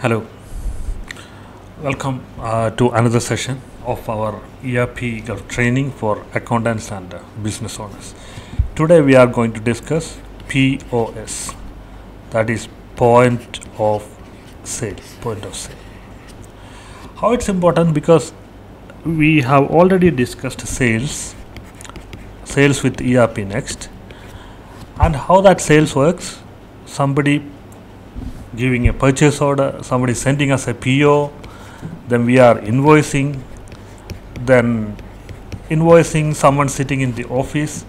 Hello, welcome uh, to another session of our ERP training for accountants and uh, business owners. Today we are going to discuss POS, that is point of sale. Point of sale. How it's important because we have already discussed sales, sales with ERPNext, and how that sales works. Somebody giving a purchase order, somebody sending us a PO, then we are invoicing, then invoicing someone sitting in the office,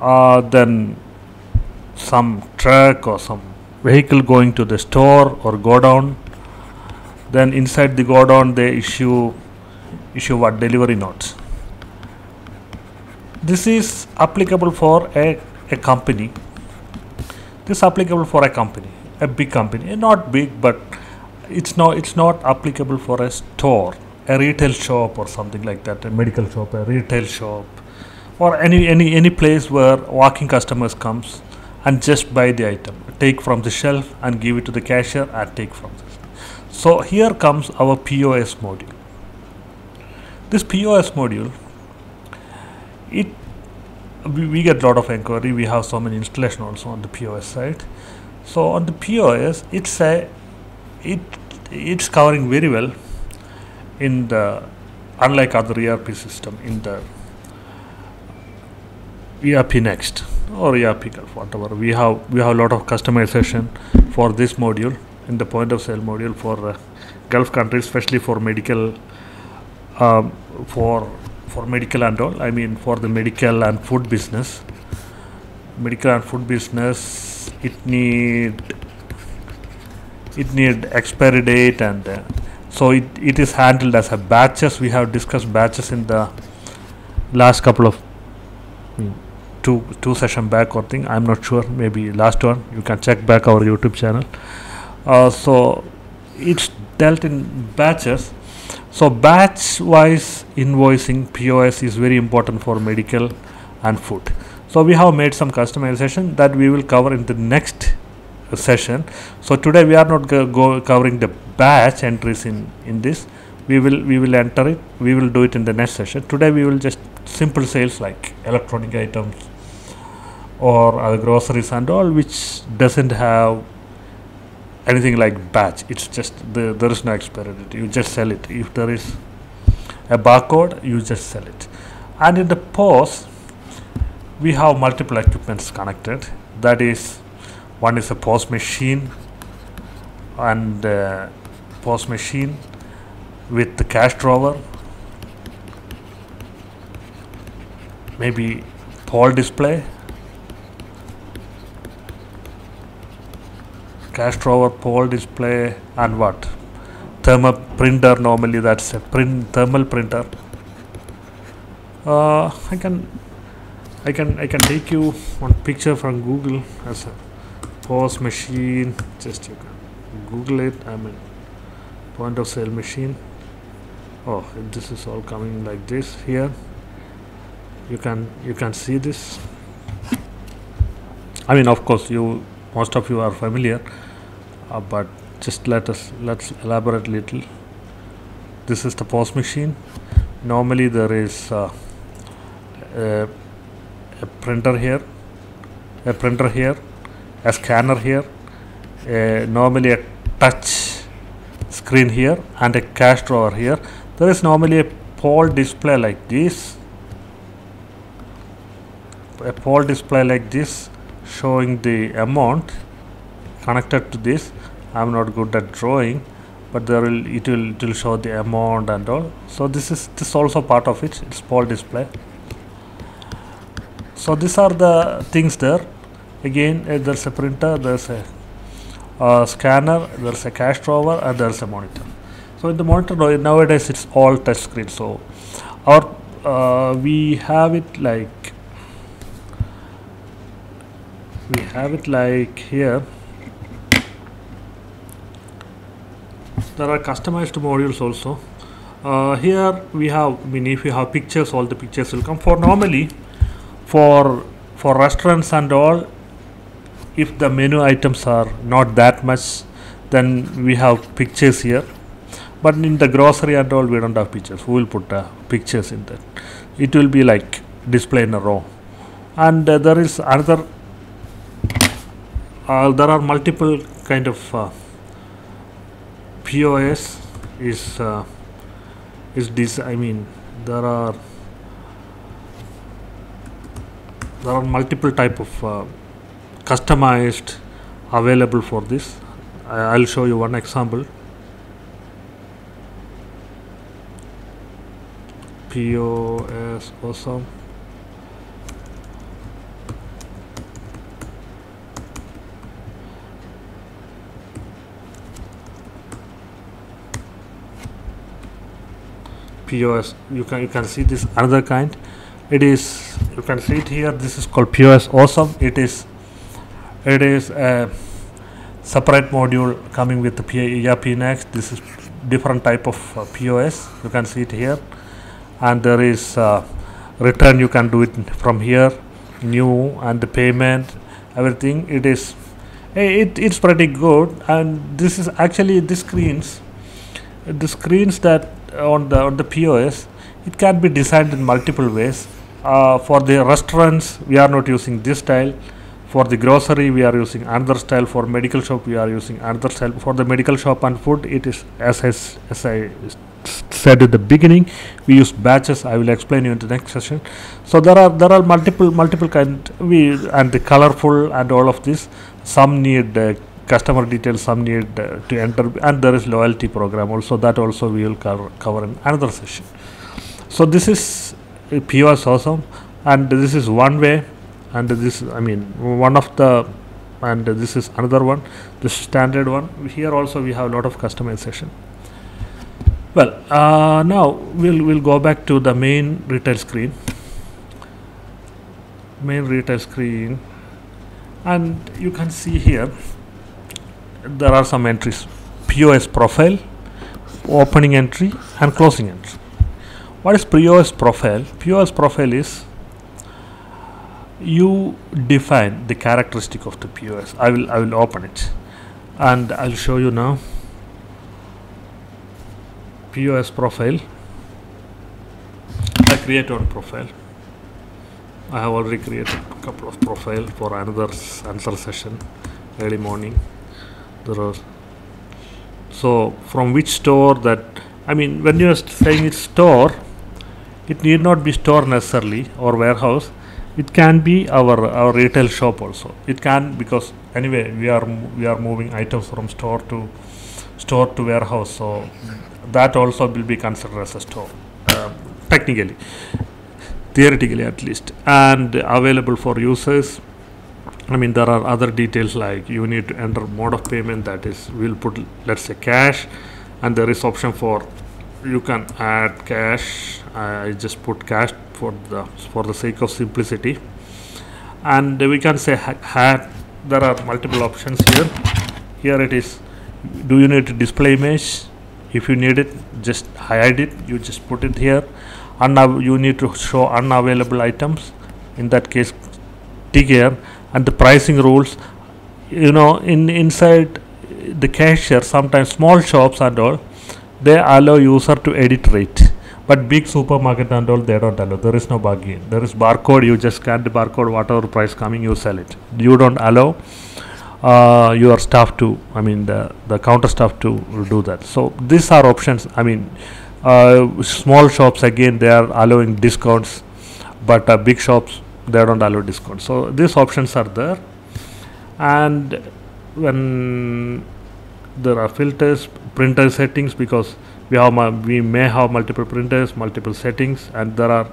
uh, then some truck or some vehicle going to the store or godown, then inside the godown they issue issue what delivery notes. This is applicable for a, a company. This is applicable for a company a big company. Eh, not big but it's not it's not applicable for a store a retail shop or something like that a medical shop a retail shop or any any any place where walking customers comes and just buy the item take from the shelf and give it to the cashier and take from this so here comes our pos module. This pos module it we, we get a lot of inquiry we have so many installation also on the pos side so on the POS, it's a it it's covering very well in the unlike other ERP system in the ERPNext or ERP whatever. We have we have a lot of customization for this module in the point of sale module for uh, Gulf countries, especially for medical um, for for medical and all. I mean for the medical and food business, medical and food business it need it need expiry date and uh, so it, it is handled as a batches. We have discussed batches in the last couple of mm, two two session back or thing. I'm not sure. Maybe last one. You can check back our youtube channel. Uh, so it's dealt in batches. So batch wise invoicing pos is very important for medical and food so we have made some customization that we will cover in the next session. So today we are not go, go covering the batch entries in in this. We will we will enter it. We will do it in the next session. Today we will just simple sales like electronic items or other groceries and all which doesn't have anything like batch. It's just the, there is no expiry you just sell it. If there is a barcode you just sell it. And in the POS we have multiple equipments connected. That is one is a POS machine and uh, POS machine with the cash drawer. Maybe pole display. Cash drawer pole display and what? Thermal printer normally that's a print thermal printer. Uh, I can I can I can take you one picture from Google as a POS machine. Just you can Google it. I mean point of sale machine. Oh this is all coming like this here. You can you can see this. I mean of course you most of you are familiar uh, but just let us let's elaborate little. This is the POS machine. Normally there is uh, a, a printer here a printer here a scanner here a, normally a touch screen here and a cash drawer here. There is normally a pole display like this. A pole display like this showing the amount connected to this. I'm not good at drawing but there will it will it will show the amount and all. So this is this also part of it. It's pole display so these are the things there. Again uh, there's a printer there's a uh, scanner there's a cash drawer and there's a monitor. So in the monitor nowadays it's all touch screen. So our uh, we have it like we have it like here. There are customized modules also. Uh, here we have I mean if you have pictures all the pictures will come. For normally for for restaurants and all if the menu items are not that much then we have pictures here. But in the grocery and all we don't have pictures. We will put uh, pictures in that. It will be like display in a row. And uh, there is another uh, there are multiple kind of uh, POS is uh, is this I mean there are there are multiple type of uh, customized available for this. I'll show you one example. POS awesome. POS you can you can see this another kind. It is you can see it here. This is called POS awesome it is it is a separate module coming with the ERP next. This is different type of uh, POS you can see it here. And there is uh, return. You can do it from here. New and the payment everything. It is eh, it, it's pretty good. And this is actually the screens the screens that on the on the POS it can be designed in multiple ways uh, for the restaurants we are not using this style. For the grocery we are using another style. For medical shop we are using another style. For the medical shop and food it is as I, as I said at the beginning we use batches. I will explain you in the next session. So there are there are multiple multiple kind we and the colorful and all of this. Some need uh, customer details some need uh, to enter and there is loyalty program also. That also we will cover, cover in another session. So this is pos awesome and this is one way and this i mean one of the and this is another one this standard one. Here also we have a lot of customization. Well uh, now we'll we'll go back to the main retail screen. Main retail screen. And you can see here there are some entries. POS profile opening entry and closing entry what is POS profile? POS profile is you define the characteristic of the POS I will I will open it. And I'll show you now. POS profile. I create one profile. I have already created a couple of profile for another answer session early morning. There are so from which store that I mean when you are saying it's store it need not be store necessarily or warehouse. It can be our our retail shop also. It can because anyway we are we are moving items from store to store to warehouse so that also will be considered as a store um, technically theoretically at least and available for users i mean there are other details like you need to enter mode of payment that is we'll put let's say cash and there is option for you can add cash. I just put cash for the for the sake of simplicity. And we can say hat there are multiple options here. Here it is do you need to display image? If you need it just hide it. You just put it here. Unav- you need to show unavailable items. In that case take care. And the pricing rules you know in inside the cashier sometimes small shops and all they allow user to edit rate. But big supermarket and all they don't allow. There is no bargain. There is barcode. You just scan the barcode whatever price coming you sell it. You don't allow uh, your staff to i mean the the counter staff to do that. So these are options. I mean uh, small shops again they are allowing discounts. But uh, big shops they don't allow discounts. So these options are there. And when there are filters printer settings because we have we may have multiple printers multiple settings and there are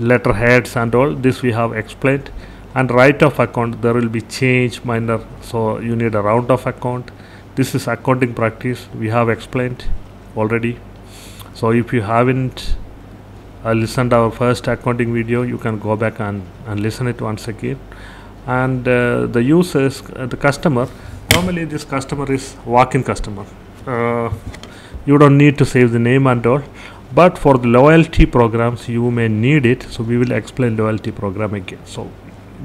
letterheads and all. This we have explained. And write off account there will be change minor so you need a round off account. This is accounting practice. We have explained already. So if you haven't uh, listened our first accounting video you can go back and, and listen it once again. And uh, the users uh, the customer normally this customer is walk-in customer. Uh, you don't need to save the name and all but for the loyalty programs you may need it. So we will explain loyalty program again. So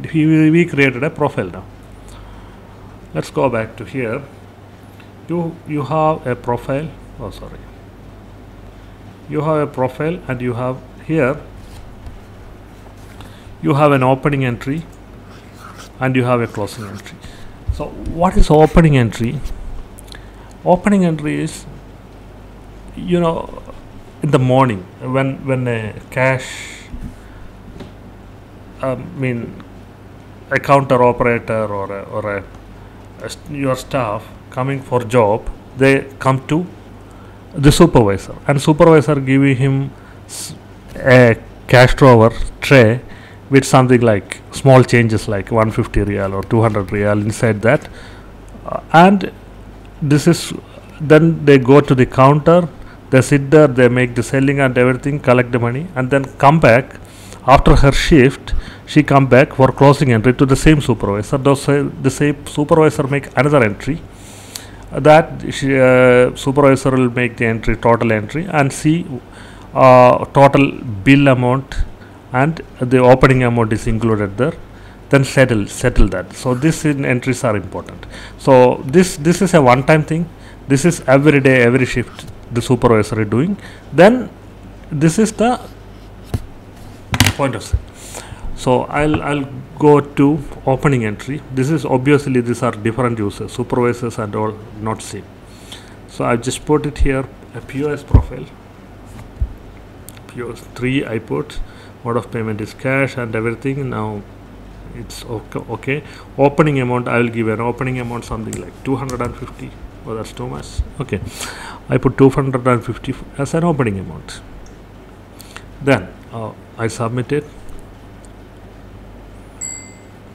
we, created a profile now. Let's go back to here. You you have a profile. Oh sorry. You have a profile and you have here you have an opening entry and you have a closing entry so what is opening entry? Opening entry is you know in the morning when when a cash um, I mean a counter operator or a, or a, a your staff coming for job they come to the supervisor. And supervisor giving him a cash drawer tray with something like small changes like 150 real or 200 real inside that. Uh, and this is then they go to the counter they sit there they make the selling and everything collect the money and then come back. After her shift she come back for closing entry to the same supervisor. Those say the same supervisor make another entry. Uh, that she, uh, supervisor will make the entry total entry and see uh, total bill amount and the opening amount is included there. Then settle settle that. So this in entries are important. So this this is a one time thing. This is every day every shift the supervisor is doing. Then this is the point of sale. So i'll i'll go to opening entry. This is obviously these are different users supervisors and all not same. So i just put it here a pos profile. Pos 3 i put mode of payment is cash and everything. Now it's okay, okay. Opening amount i will give an opening amount something like 250 oh that's too much. Okay. I put 250 as an opening amount. Then uh, i submit it.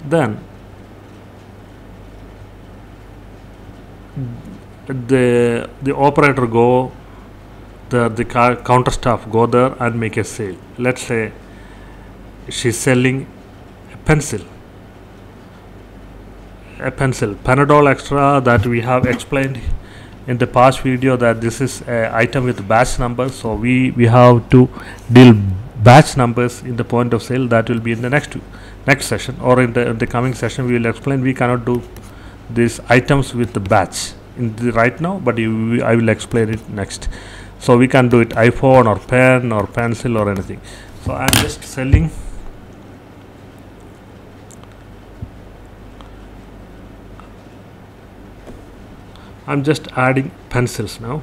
Then the the operator go the the counter staff go there and make a sale. Let's say she's selling a pencil. A pencil. Panadol extra that we have explained in the past video that this is a item with batch numbers. So we we have to deal batch numbers in the point of sale that will be in the next next session or in the, in the coming session. We will explain. We cannot do these items with the batch in the right now but you, i will explain it next. So we can do it iphone or pen or pencil or anything. So i'm just selling i'm just adding pencils now.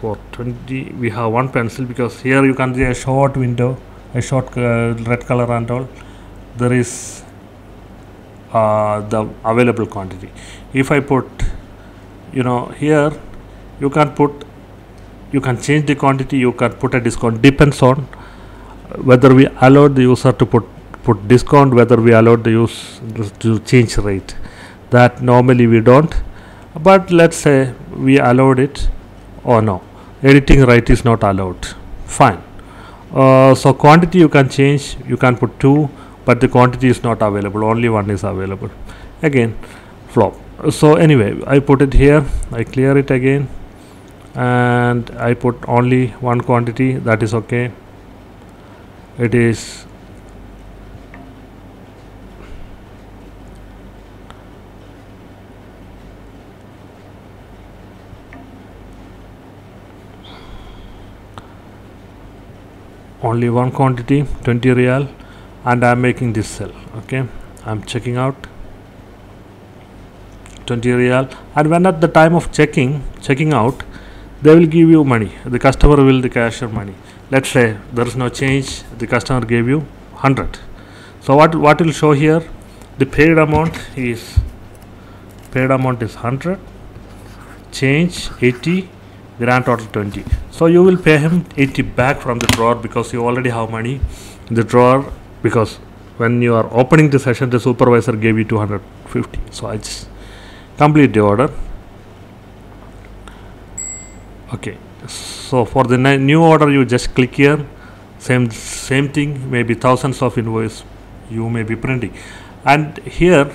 For 20 we have one pencil because here you can see a short window a short uh, red color and all. There is uh, the available quantity. If i put you know here you can put you can change the quantity you can put a discount. Depends on whether we allow the user to put put discount whether we allow the use to change rate. That normally we don't but let's say we allowed it or no? Editing right is not allowed. Fine. Uh, so quantity you can change you can put two but the quantity is not available. Only one is available. Again flop. So anyway i put it here. I clear it again. And i put only one quantity. That is okay. It is only one quantity 20 real and i'm making this sell okay? I'm checking out. 20 real and when at the time of checking checking out they will give you money. The customer will the cash cashier money. Let's say there is no change the customer gave you 100 so what what will show here? The paid amount is paid amount is 100 change 80 grand total 20 so you will pay him 80 back from the drawer because you already have money. In the drawer because when you are opening the session the supervisor gave you 250 so i just complete the order. Okay. So for the new order you just click here. Same same thing maybe thousands of invoice you may be printing. And here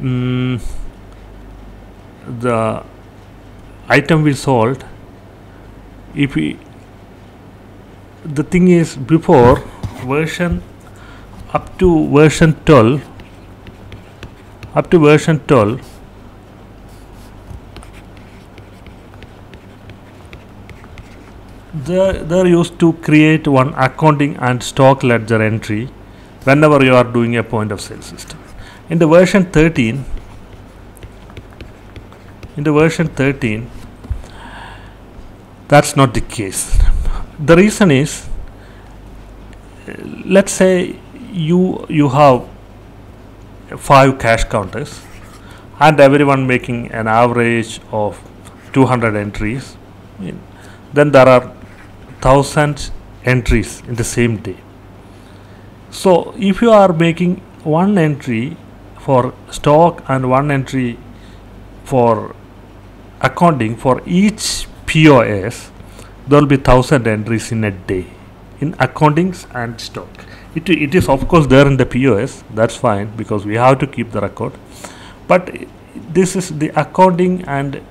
mm, the item we sold if we the thing is before version up to version 12 up to version 12 there, there used to create one accounting and stock ledger entry whenever you are doing a point of sale system. In the version 13 in the version 13 that's not the case. The reason is let's say you you have five cash counters and everyone making an average of 200 entries then there are thousand entries in the same day. So if you are making one entry for stock and one entry for accounting for each POS there will be thousand entries in a day in accountings and stock. It, it is of course there in the POS that's fine because we have to keep the record. But this is the accounting and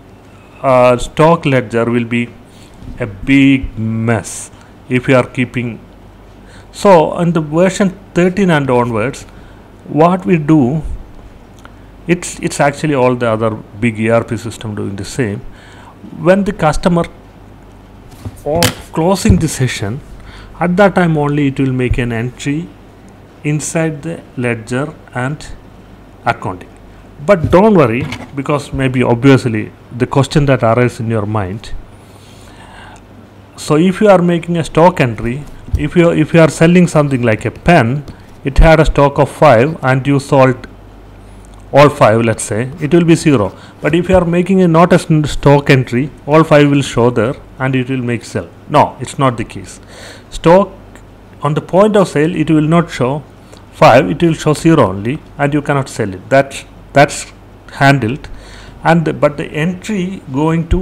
uh, stock ledger will be a big mess if you are keeping. So in the version 13 and onwards what we do it's it's actually all the other big ERP system doing the same when the customer or closing the session at that time only it will make an entry inside the ledger and accounting. But don't worry because maybe obviously the question that arises in your mind so if you are making a stock entry if you if you are selling something like a pen it had a stock of 5 and you sold all 5 let's say it will be 0 but if you are making a not a stock entry all 5 will show there and it will make sell no it's not the case. Stock on the point of sale it will not show 5 it will show 0 only and you cannot sell it. That's that's handled. And the- but the entry going to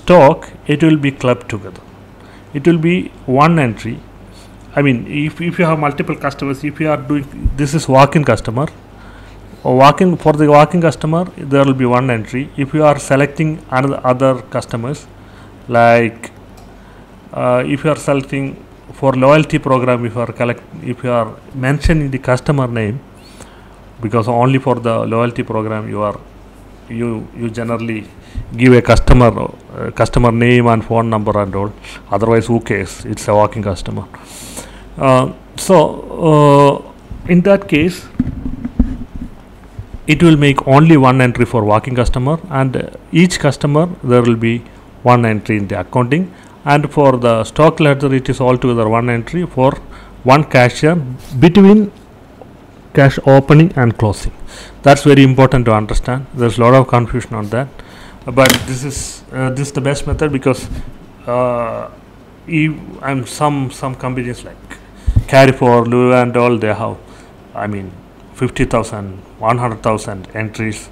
stock it will be clubbed together. It will be one entry. I mean if, if you have multiple customers if you are doing this is walk-in customer walk-in for the walk-in customer there will be one entry. If you are selecting another other customers like uh, if you are selecting for loyalty program if you are collect if you are mentioning the customer name because only for the loyalty program you are you you generally give a customer uh, customer name and phone number and all. Otherwise who cares? It's a walking customer. Uh, so uh, in that case it will make only one entry for walking customer and uh, each customer there will be one entry in the accounting. And for the stock ledger it is altogether one entry for one cashier between cash opening and closing. That's very important to understand. There's a lot of confusion on that. But this is uh, this is the best method because uh, I'm some some companies like Carrefour, Lulu and all they have I mean 50,000 100,000 entries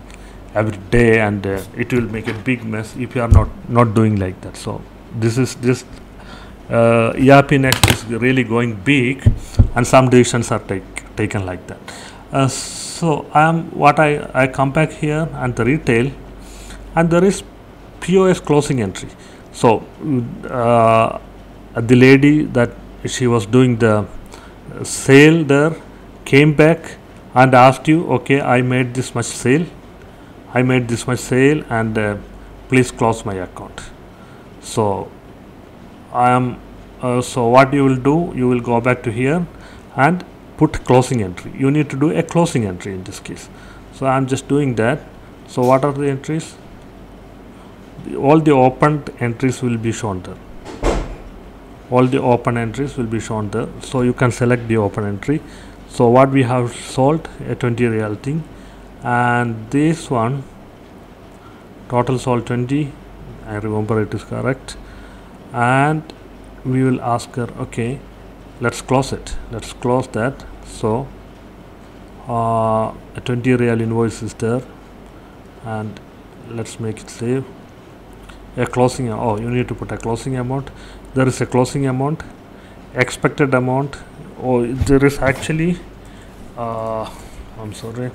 every day and uh, it will make a big mess if you are not not doing like that. So this is this uh, ERP next is really going big and some decisions are take, taken like that. Uh, so I am what I, I come back here and the retail and there is POS closing entry. So uh, the lady that she was doing the sale there came back and asked you okay I made this much sale. I made this much sale and uh, please close my account. So I am uh, so what you will do you will go back to here and put closing entry. You need to do a closing entry in this case. So I am just doing that. So what are the entries? All the opened entries will be shown there. All the open entries will be shown there. So you can select the open entry so what we have sold a 20 real thing. And this one total sold 20 I remember it is correct. And we will ask her okay let's close it. Let's close that. So uh, a 20 real invoice is there. And let's make it save. A closing oh you need to put a closing amount. There is a closing amount expected amount oh there is actually uh, I'm sorry.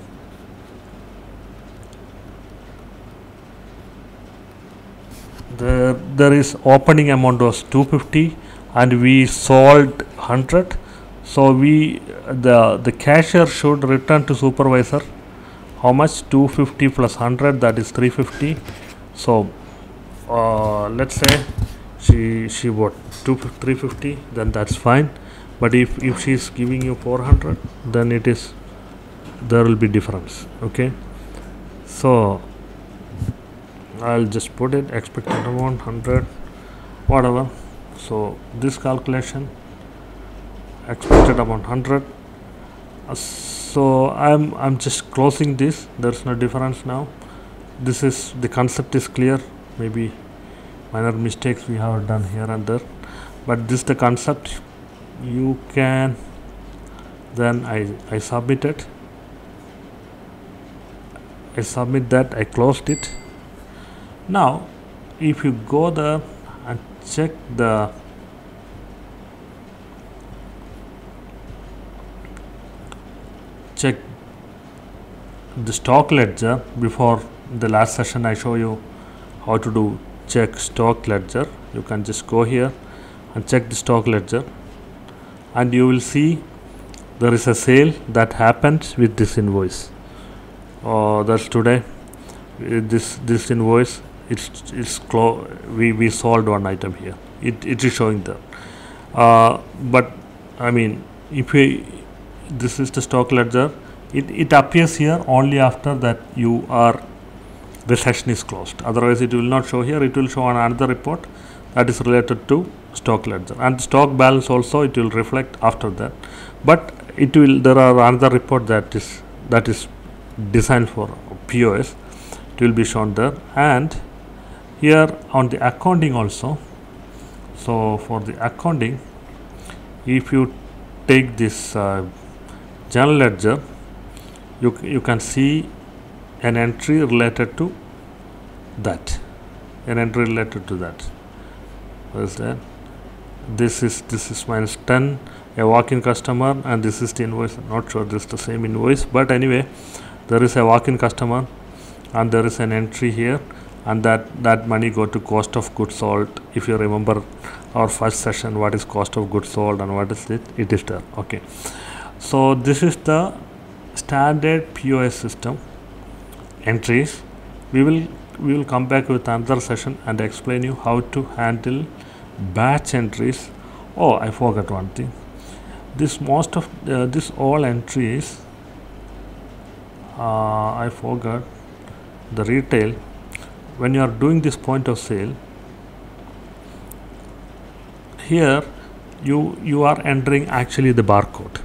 There there is opening amount was 250 and we sold 100 so we the the cashier should return to supervisor. How much? 250 plus 100 that is 350 so uh, let's say she she what two 350 then that's fine but if if she is giving you 400 then it is there will be difference okay? So I'll just put it expected amount 100 whatever. So this calculation expected amount 100 uh, so I'm I'm just closing this. There's no difference now. This is the concept is clear. Maybe minor mistakes we have done here and there. But this the concept you can then I, I submit it. I submit that I closed it. Now if you go there and check the check the stock ledger before the last session I show you how to do check stock ledger. You can just go here and check the stock ledger and you will see there is a sale that happens with this invoice. Uh, that's today. Uh, this this invoice it's it's clo- we we sold one item here. It, it is showing there. Uh, but I mean if we this is the stock ledger. It, it appears here only after that you are the session is closed. Otherwise it will not show here. It will show on another report that is related to stock ledger. And stock balance also it will reflect after that. But it will there are another report that is that is designed for pos it will be shown there. And here on the accounting also so for the accounting if you take this uh, general ledger you, you can see an entry related to that. An entry related to that. What is that this is this is minus 10 a walk-in customer and this is the invoice. Not sure this is the same invoice but anyway there is a walk-in customer and there is an entry here and that that money go to cost of goods sold. If you remember our first session what is cost of goods sold and what is it it is there. Okay. So this is the standard pos system entries. We will we will come back with another session and explain you how to handle batch entries. Oh i forgot one thing. This most of uh, this all entries uh, i forgot the retail. When you are doing this point of sale here you you are entering actually the barcode.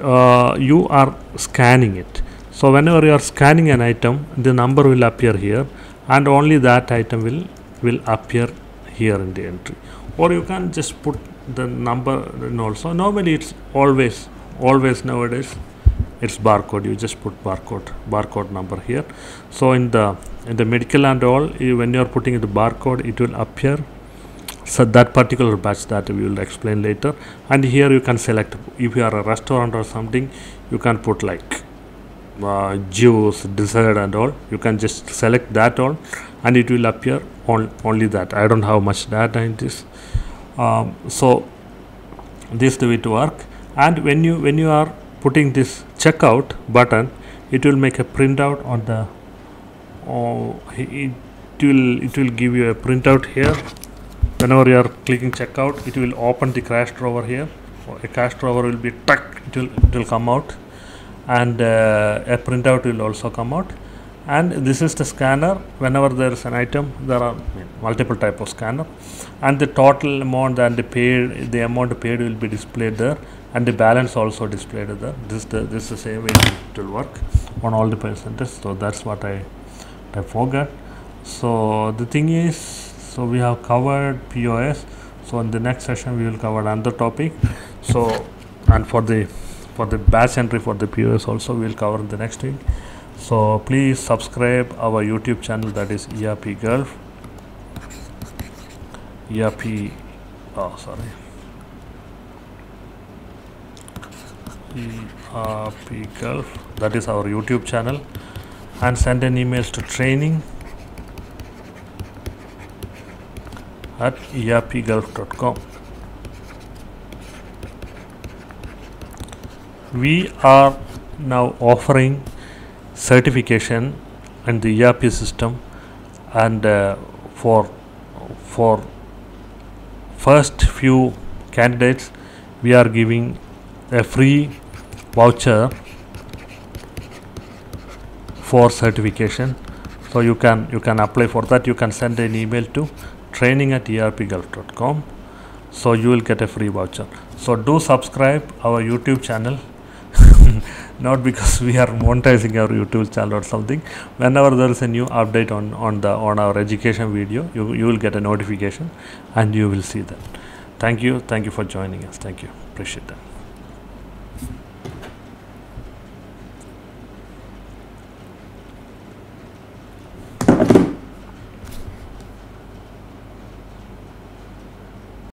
Uh, you are scanning it. So whenever you are scanning an item the number will appear here and only that item will will appear here in the entry. Or you can just put the number and also normally it's always always nowadays it's barcode. You just put barcode barcode number here. So in the in the medical and all you, when you are putting the barcode it will appear. So that particular batch that we will explain later. And here you can select if you are a restaurant or something you can put like uh, juice dessert and all. You can just select that all and it will appear on, only that. I don't have much data in this. Um, so this is the way to work. And when you when you are putting this checkout button it will make a printout on the oh, it will it will give you a printout here. Whenever you are clicking checkout it will open the cash drawer here. A cash drawer will be tuck it will it will come out. And uh, a printout will also come out and this is the scanner. Whenever there is an item there are multiple type of scanner. And the total amount and the paid the amount paid will be displayed there. And the balance also displayed there. This the this is the same way it will work on all the percentages so that's what i i forgot. So the thing is so we have covered pos so in the next session we will cover another topic. So and for the for the batch entry for the pos also we will cover in the next week so please subscribe our youtube channel that is erp gulf erp oh sorry. Erp gulf that is our youtube channel. And send an email to training at erpgulf.com we are now offering certification and the ERP system and uh, for for first few candidates we are giving a free voucher for certification. So you can you can apply for that. You can send an email to training at erpgulf.com so you will get a free voucher. So do subscribe our youtube channel not because we are monetizing our youtube channel or something. Whenever there is a new update on on the on our education video you, you will get a notification and you will see that. Thank you. Thank you for joining us. Thank you. Appreciate that